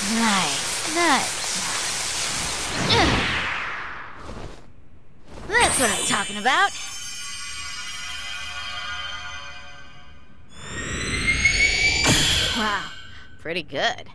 Nice, nice. That's what I'm talking about. Wow, pretty good.